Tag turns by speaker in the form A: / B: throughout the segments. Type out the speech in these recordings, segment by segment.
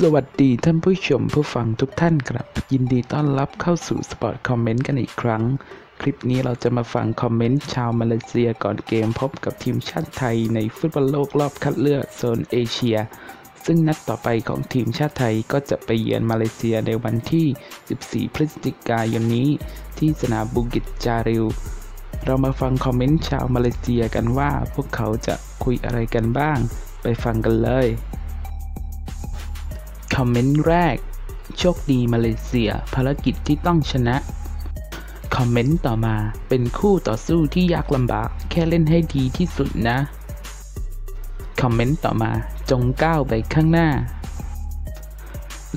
A: สวัสดีท่านผู้ชมผู้ฟังทุกท่านครับ ยินดีต้อนรับเข้าสู่สปอร์ตคอมเมนต์กันอีกครั้ง คลิปนี้เราจะมาฟังคอมเมนต์ชาวมาเลเซียก่อนเกมพบกับทีมชาติไทยในฟุตบอลโลกรอบคัดเลือกโซนเอเชีย ซึ่งนัดต่อไปของทีมชาติไทยก็จะไปเยือนมาเลเซียในวันที่ 14 พฤศจิกายนนี้ ที่สนามบูกิตจาลิล เรามาฟังคอมเมนต์ชาวมาเลเซียกันว่าพวกเขาจะคุยอะไรกันบ้าง ไปฟังกันเลย คอมเมนต์แรก โชคดีมาเลเซียภารกิจที่ต้องชนะ คอมเมนต์ต่อมาเป็นคู่ต่อสู้ที่ยากลำบาก แค่เล่นให้ดีที่สุดนะ คอมเมนต์ต่อมาจงก้าวไปข้างหน้า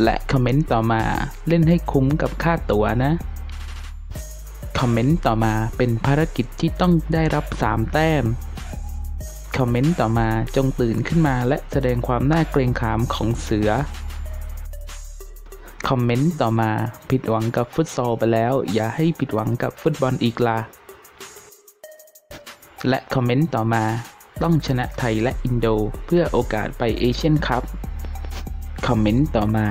A: และคอมเมนต์ต่อมาเล่นให้คุ้มกับค่าตั๋วนะ คอมเมนต์ต่อมาเป็นภารกิจที่ต้องได้รับ 3 แต้มคอมเมนต์ต่อมาจงตื่นขึ้นมาและแสดงความน่าเกรงขามของเสือ คอมเมนต์ต่อมาผิดหวังกับฟุตซอลไปแล้ว อย่าให้ผิดหวังกับฟุตบอลอีกล่ะและคอมเมนต์ต่อมาต้องชนะไทยและอินโดเพื่อโอกาสไปเอเชียนคัพคอมเมนต์ต่อมา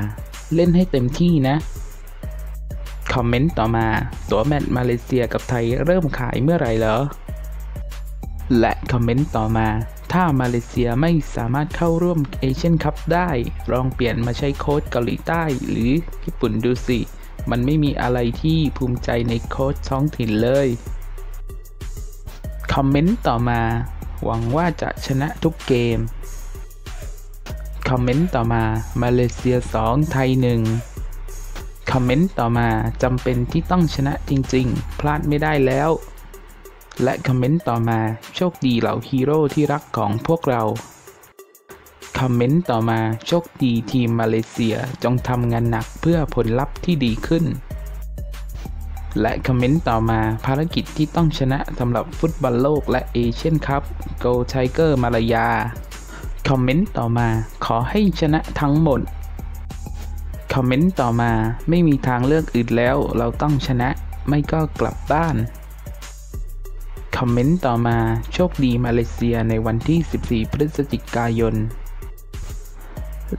A: เล่นให้เต็มที่นะ คอมเมนต์ต่อมา ตั๋วแมตช์มาเลเซียกับไทยเริ่มขายเมื่อไหร่เหรอ และคอมเมนต์ต่อมา ถ้ามาเลเซียไม่สามารถเข้าร่วมเอเชียนคัพได้ ลองเปลี่ยนมาใช้โค้ชเกาหลีใต้หรือญี่ปุ่นดูสิ มันไม่มีอะไรที่ภูมิใจในโค้ชท้องถิ่นเลย คอมเมนต์ต่อมา หวังว่าจะชนะทุกเกม คอมเมนต์ต่อมามาเลเซีย 2 ไทย 1 คอมเมนต์ต่อมาจำเป็นที่ต้องชนะจริง ๆ พลาดไม่ได้แล้ว และคอมเมนต์ต่อมาโชคดีเหล่าฮีโร่ที่รักของพวกเรา คอมเมนต์ต่อมาโชคดีทีมมาเลเซียจงทำงานหนักเพื่อผลลัพธ์ที่ดีขึ้น และคอมเมนต์ต่อมาภารกิจที่ต้องชนะสำหรับฟุตบอลโลกและเอเชียนคัพ Go Tiger Malaya คอมเมนต์ต่อมาขอให้ชนะทั้งหมด คอมเมนต์ต่อมาไม่มีทางเลือกอื่นแล้วเราต้องชนะไม่ก็กลับบ้าน คอมเมนต์ต่อมาโชคดีมาเลเซียในวันที่ 14 พฤศจิกายน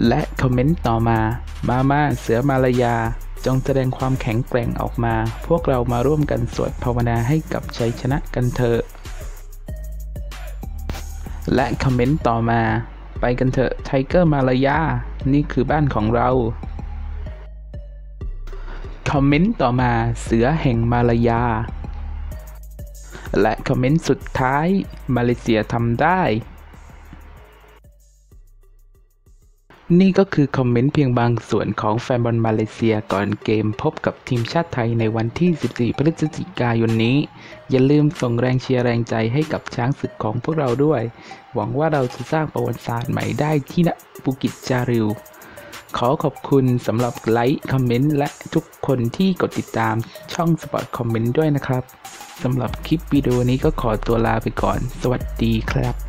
A: และคอมเมนต์ต่อมา มามาเสือมาลายา จงแสดงความแข็งแกร่งออกมา พวกเรามาร่วมกันสวดภาวนาให้กับชัยชนะกันเถอะ และคอมเมนต์ต่อมา ไปกันเถอะ Tiger Malaya นี่คือบ้านของเรา คอมเมนต์ต่อมาเสือแห่งมาลายา และคอมเมนต์สุดท้าย มาเลเซียทำได้ นี่ก็คือคอมเมนต์เพียงบางส่วนของแฟนบอลมาเลเซียก่อนเกมพบกับทีมชาติไทยในวันที่ 14 พฤศจิกายนนี้ อย่าลืมส่งแรงเชียร์แรงใจให้กับช้างศึกของพวกเราด้วย หวังว่าเราจะสร้างประวัติศาสตร์ใหม่ได้ที่ณบูกิตจาลิล ขอขอบคุณสำหรับไลค์ คอมเมนต์ และทุกคนที่กดติดตามช่องสปอร์ตคอมเมนต์ด้วยนะครับ สำหรับคลิปวิดีโอนี้ก็ขอตัวลาไปก่อน สวัสดีครับ